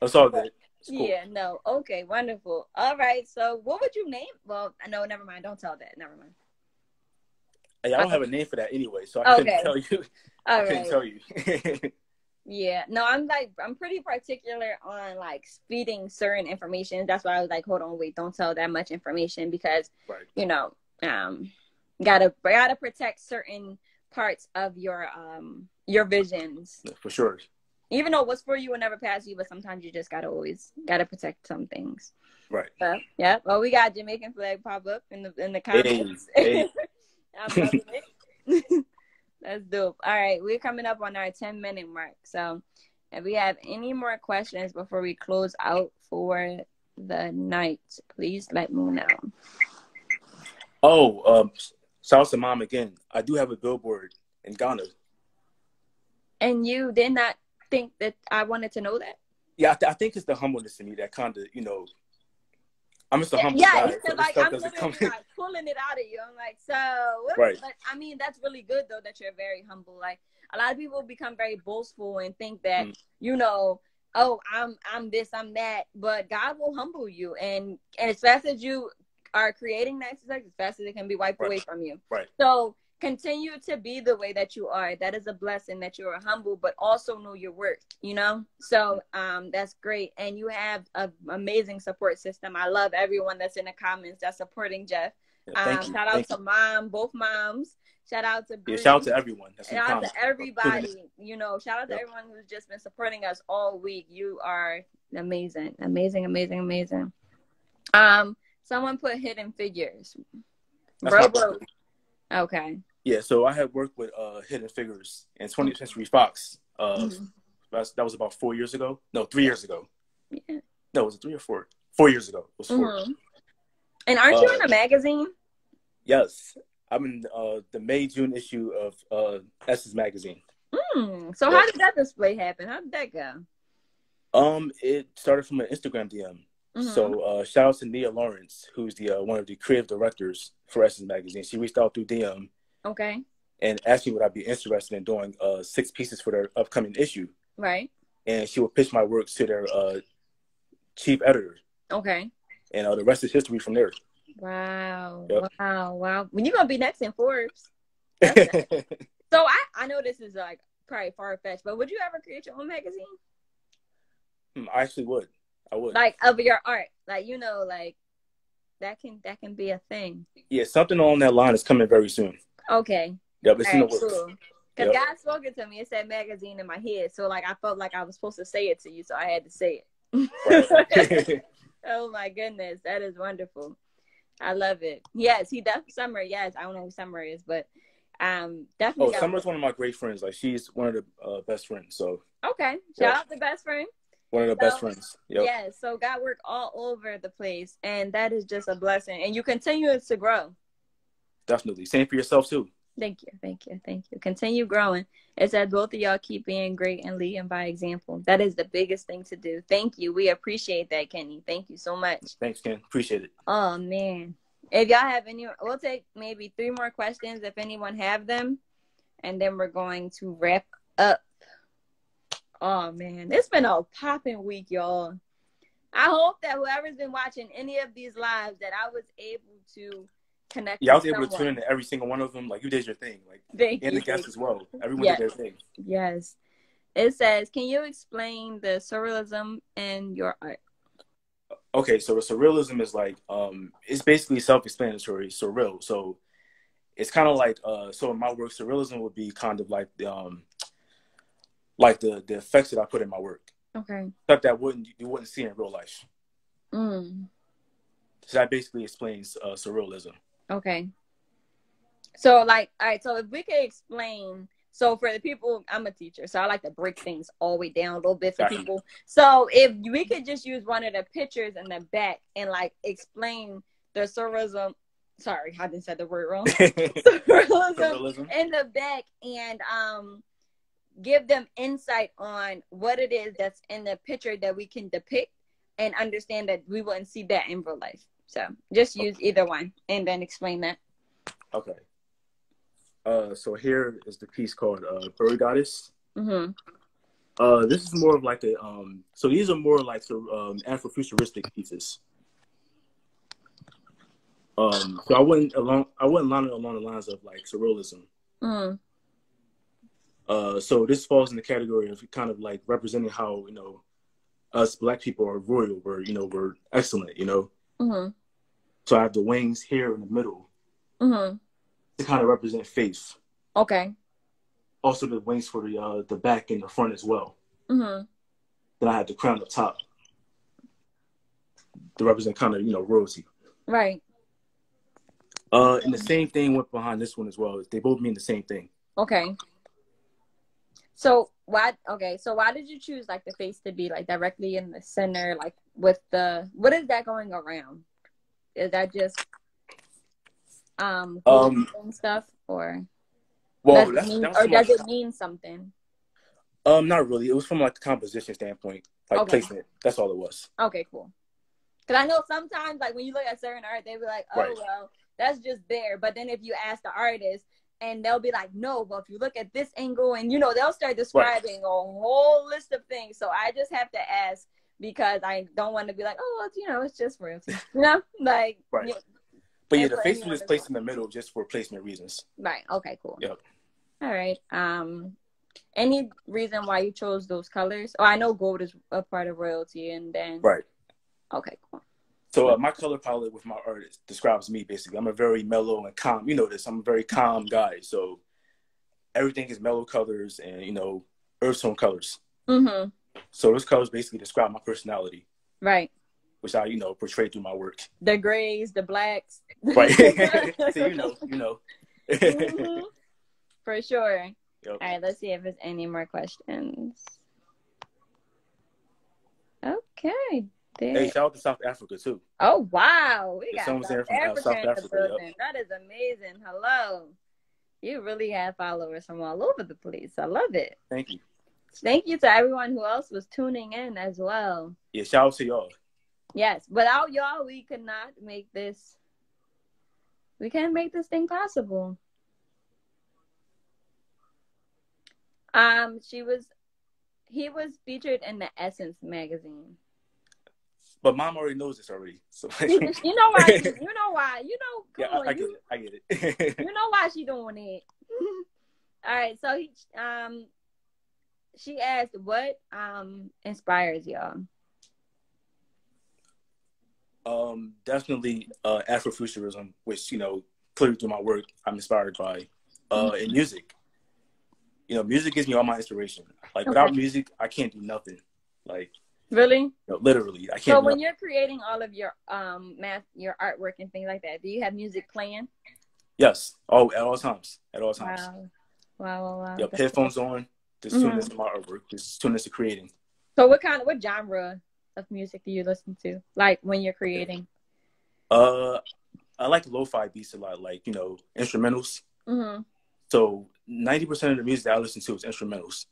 That's all good. Cool. Yeah, no. Okay, wonderful. All right. So what would you name? Well, no, never mind. Don't tell that. Never mind. Hey, I don't have a name for that anyway, so I Okay. couldn't tell you. I All couldn't right. tell you. Yeah. No, I'm like I'm pretty particular on like speeding certain information. That's why I was like, hold on, wait, don't tell that much information because right. you know, um gotta gotta protect certain parts of your um your visions. For sure. Even though what's for you will never pass you, but sometimes you just gotta always gotta protect some things. Right. Yeah. yeah. Well, we got Jamaican flag pop up in the in the comments. hey. It. That's dope. All right, we're coming up on our 10 minute mark. So, if we have any more questions before we close out for the night, please let me know. Oh, um, shout out to mom again. I do have a billboard in Ghana. And you did not think that I wanted to know that? Yeah, I, th- I think it's the humbleness in me that kind of, you know, I'm just a humble yeah, guy. this like I'm literally like pulling it out of you. I'm like, so. Right. but I mean, that's really good though that you're very humble. Like a lot of people become very boastful and think that Mm. you know, oh, I'm I'm this, I'm that, but God will humble you, and and as fast as you are creating that success, as fast as it can be wiped Right. away from you. Right. So continue to be the way that you are. That is a blessing that you are humble, but also know your worth. You know, so um, that's great, and you have an amazing support system. I love everyone that's in the comments that's supporting Jeff. Yeah, Um, shout out Thank to you. mom, both moms. Shout out to Yeah, shout out to everyone. That's Shout out to everybody. You know, shout out to Yep. everyone who's just been supporting us all week. You are amazing, amazing, amazing, amazing. Um, someone put hidden figures. That's Bro, bro. Okay. Yeah, so I had worked with uh, Hidden Figures and 20th Century Fox. Uh, Mhm. that's, that was about four years ago. No, three years ago. Yeah. No, was it three or four? Four years ago. It was 4 Mhm. And aren't you Uh, in a magazine? Yes, I'm in uh, the May June issue of uh, Essence magazine. Hmm. So Yeah. how did that display happen? How did that go? Um, it started from an Instagram DM. Mhm. So uh, shout out to Nia Lawrence, who's the uh, one of the creative directors for Essence magazine. She reached out through DM okay. and asked me would I be interested in doing uh, six pieces for their upcoming issue, Right. and she would pitch my work to their uh, chief editor, Okay. and uh, the rest is history from there. Wow. Yep. Wow. Wow. When you're gonna be next in Forbes? So I I know this is like probably far fetched, but would you ever create your own magazine? Hmm, I actually would. I would. Like of your art, like you know, like that can that can be a thing. yeah, something along that line is coming very soon. Okay. Yep, it's in the works. cool. Because Yep. God spoke it to me, it said magazine in my head, so like I felt like I was supposed to say it to you, so I had to say it. Right. oh my goodness, that is wonderful. I love it. Yes, he does summer. Yes, I don't know who summer is, but um, oh, definitely. got- Summer's one of my great friends. Like she's one of the uh, best friends. So Okay, shout Yeah. out to best friend. one of the So, best friends. Yep. Yes, so God work all over the place, and that is just a blessing. And you continue to grow. Definitely. Same for yourself too. Thank you, thank you, thank you. Continue growing. It's that both of y'all keep being great and leading by example. That is the biggest thing to do. Thank you. We appreciate that, Kenny. Thank you so much. Thanks, Ken. Appreciate it. Oh man. If y'all have any we'll take maybe three more questions if anyone have them. And then we're going to wrap up. Oh man. It's been a popping week, y'all. I hope that whoever's been watching any of these lives that I was able to connect. Yeah, I was able to someone. tune into every single one of them. Like you did your thing, like Thank and you. the guests as well. Everyone Yeah. did their thing. Yes. It says, "Can you explain the surrealism in your art?" Okay, so the surrealism is like um it's basically self-explanatory, surreal. So it's kind of like uh so in my work, surrealism would be kind of like the um like the the effects that I put in my work. Okay. Stuff that wouldn't you wouldn't see in real life. Mm. So that basically explains uh, surrealism. Okay. So, like, all right. So, if we could explain, so for the people, I'm a teacher, so I like to break things all the way down a little bit for Gotcha. people. So, if we could just use one of the pictures in the back and like explain the surrealism. Sorry, I didn't say the word wrong. surrealism surrealism. in the back and um give them insight on what it is that's in the picture that we can depict and understand that we wouldn't see that in real life. So just use either one and then explain that. Okay. Uh, so here is the piece called uh, Bird Goddess. Mm-hmm. Uh, this is more of like a um. So these are more like so, um Afrofuturistic pieces. Um, so I wouldn't along I wouldn't line it along the lines of like surrealism. Mm-hmm. Uh, so this falls in the category of kind of like representing how you know us black people are royal. We're you know we're excellent. You know. Mm-hmm. So I have the wings here in the middle Mm-hmm. to kind of represent faith. Okay. Also the wings for the uh the back and the front as well. Mm-hmm. Then I have the crown up top to represent kind of you know royalty. Right. Uh, and the same thing went behind this one as well. They both mean the same thing. Okay. So why okay, so why did you choose like the face to be like directly in the center, like with the what is that going around? Is that just um, Um, stuff or Well, does that's, mean, that or does it mean something? um, not really. It was from like a composition standpoint, like Okay. placement. That's all it was. Okay, cool. Because I know sometimes, like when you look at certain art, they be like, "Oh, Right. well, that's just there." But then if you ask the artist, and they'll be like, "No, well, if you look at this angle, and you know, they'll start describing a whole list of things." So I just have to ask because I don't want to be like, "Oh, well, you know, it's just royalty," you know, like, Right. yeah, But yeah, the face was placed in the middle just for placement reasons. right. Okay, cool. Yep. All right. Um, any reason why you chose those colors? Oh, I know gold is a part of royalty, and then Right. Okay, cool. So uh, my color palette with my art is- describes me basically. I'm a very mellow and calm. You know this. I'm a very calm guy. So everything is mellow colors and you know earth tone colors. Mm-hmm. So those colors basically describe my personality, Right. which I you know portray through my work. the grays, the blacks. Right. so you know, you know. Mhm. For sure. Yep. All right, let's see if there's any more questions. Okay. There. Hey, shout out to South Africa too. Oh wow, we got someone's South uh, Africa South Africa, yep. That is amazing. Hello. You really have followers from all over the place. I love it. Thank you. Thank you to everyone who else was tuning in as well. Yeah, shout out to y'all. Yes, without y'all, we could not make this. We can't make this thing possible. Um, she was, he was featured in the Essence magazine. But mom already knows this already. So you know why? You know why? You know, come yeah, I, I get you, it. I get it. you know why she doing it. All right, so he, um, she asked, "What um inspires y'all?" um, definitely uh, Afrofuturism, which you know clearly through my work I'm inspired by. Uh, Mm-hmm. in music, you know, music gives me all my inspiration. Like without music, I can't do nothing. Like Really? you know, literally, I can't. So when nothing. you're creating all of your um math, your artwork and things like that, do you have music playing? yes, oh, at all times, at all times. Wow, wow, wow, wow. Yep, That's headphones cool. on. Just Mhm. tune into my artwork. Just tune into creating. So what kind of what genre of music do you listen to? Like when you're creating? Uh, I like lo-fi beats a lot, like you know, instrumentals. Mm-hmm. So ninety percent of the music that I listen to is instrumentals.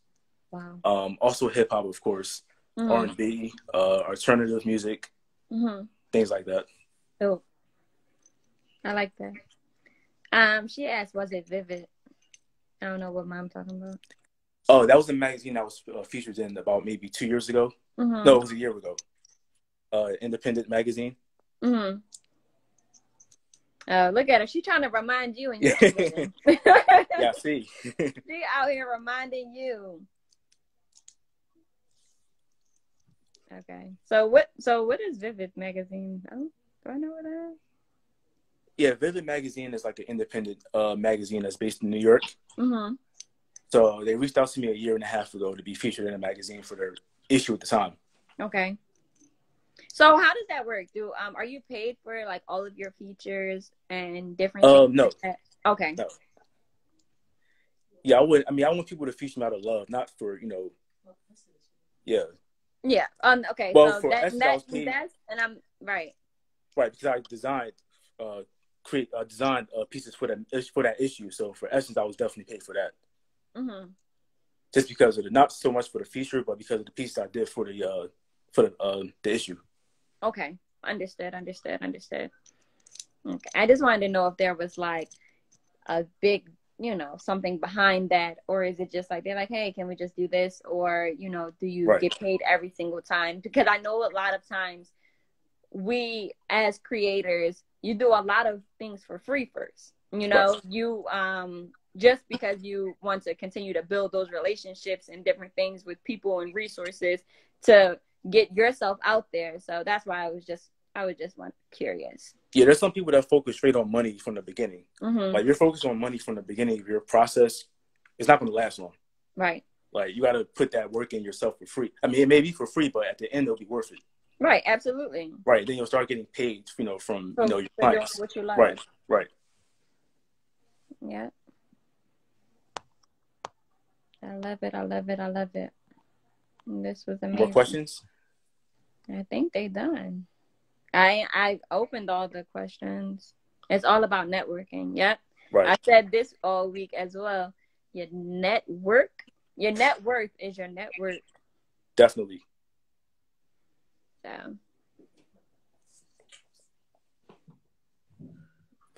Wow. Um, also hip hop, of course, R Mm-hmm. and B, uh, alternative music, mm-hmm. things like that. Oh, I like that. Um, she asked, "Was it vivid?" I don't know what mom talking about. Oh, that was a magazine I was uh, featured in about maybe two years ago. Mm-hmm. No, it was a year ago. Uh, Independent magazine. Mm-hmm. Oh, look at her. She's trying to remind you and you. yeah, see. she out here reminding you. Okay. So what so what is Vivid magazine? Oh, do I know what that is? Yeah, Vivid magazine is like an independent uh, magazine that's based in New York. Mm-hmm. So they reached out to me a year and a half ago to be featured in a magazine for their issue at the time. Okay. So how does that work? Do um are you paid for like all of your features and different? Um, no. Okay. No. Yeah, I would. I mean, I want people to feature me out of love, not for you know. Yeah. Yeah. Um. Okay. Well, so for that, that, paid- that's and I'm right. Right, because I designed, uh, create, uh, designed uh, pieces for that for that issue. So for Essence, I was definitely paid for that, Mm-hmm. just because of the not so much for the feature, but because of the pieces I did for the uh for the uh the issue. Okay. Understood. Understood. Understood. Okay. I just wanted to know if there was like a big, you know, something behind that, or is it just like they're like, hey, can we just do this, or you know, do you Right. get paid every single time? Because I know a lot of times we as creators, you do a lot of things for free first. You know, you um just because you want to continue to build those relationships and different things with people and resources to get yourself out there. So that's why I was just I was just want curious. Yeah, there's some people that focus straight on money from the beginning. hmm Like you're focused on money from the beginning of your process, it's not going to last long. Right. Like you got to put that work in yourself for free. I mean, it may be for free, but at the end, it'll be worth it. Right. Absolutely. Right. Then you'll start getting paid, you know, from For- you know your clients. what you love. Right. Right. Yeah. I love it. I love it. I love it. This was amazing. More questions? I think they done. I I opened all the questions. It's all about networking. Yep. Right. I said this all week as well. Your network, your net worth is your network. Definitely. So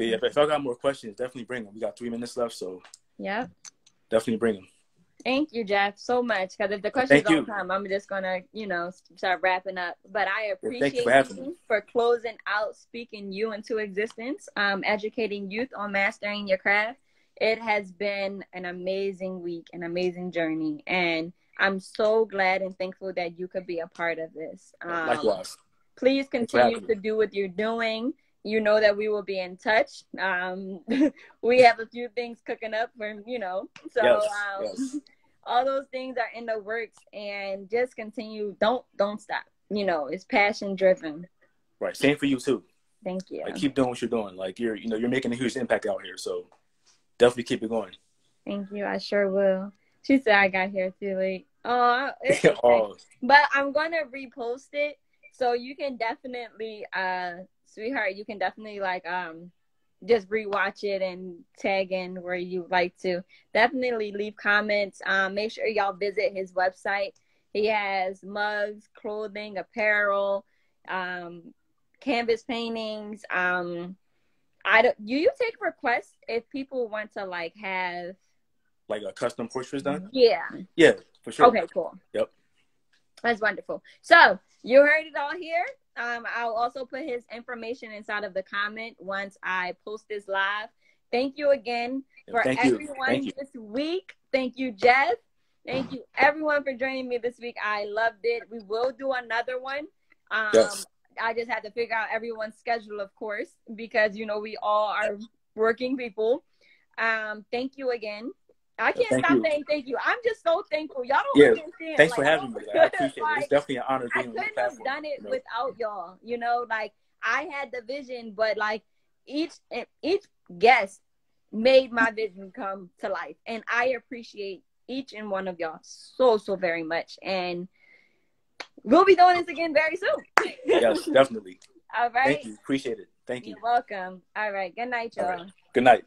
But yeah, if, if I got more questions, definitely bring them. We got three minutes left, so yeah. definitely bring them. Thank you, Jeff, so much. Because if the questions you. don't come, I'm just gonna, you know, start wrapping up. But I appreciate thank you you for me. for closing out, speaking you into existence, um, educating youth on mastering your craft. It has been an amazing week, an amazing journey, and I'm so glad and thankful that you could be a part of this. Um, Likewise. please continue to do what you're doing. You know that we will be in touch. Um, we have a few things cooking up for you know, so Yes, um, yes. all those things are in the works, and just continue. Don't don't stop. You know, it's passion driven. Right. Same for you too. Thank you. Like keep doing what you're doing. Like you're you know you're making a huge impact out here. So definitely keep it going. Thank you. I sure will. She said I got here too late. Oh, it's okay. oh, but I'm gonna repost it so you can definitely uh sweetheart you can definitely like um just rewatch it and tag in where you like to definitely leave comments um make sure y'all visit his website he has mugs clothing apparel um canvas paintings um i don't do you take requests if people want to like have like a custom portraits done. yeah Yeah, for sure. Okay, cool. Yep. That's wonderful. So you heard it all here. Um, I'll also put his information inside of the comment once I post this live. Thank you again for Thank everyone this week. Thank you, Jeff. Thank you, everyone, for joining me this week. I loved it. We will do another one. Um, Yes. I just had to figure out everyone's schedule, of course, because you know we all are working people. Um, thank you again. I can't Thank stop you. saying thank you. I'm just so thankful. Y'all don't Yeah, understand. Thanks for having me. Like, I appreciate it. It's definitely an honor I being on your couldn't have done it you know? without y'all. You know, like I had the vision, but like each eh, each guest made my vision come to life, and I appreciate each and one of y'all so so very much. And we'll be doing this again very soon. yes, definitely. All right. Thank you. Appreciate it. Thank you. You're welcome. All right. Good night, y'all. All right. Good night.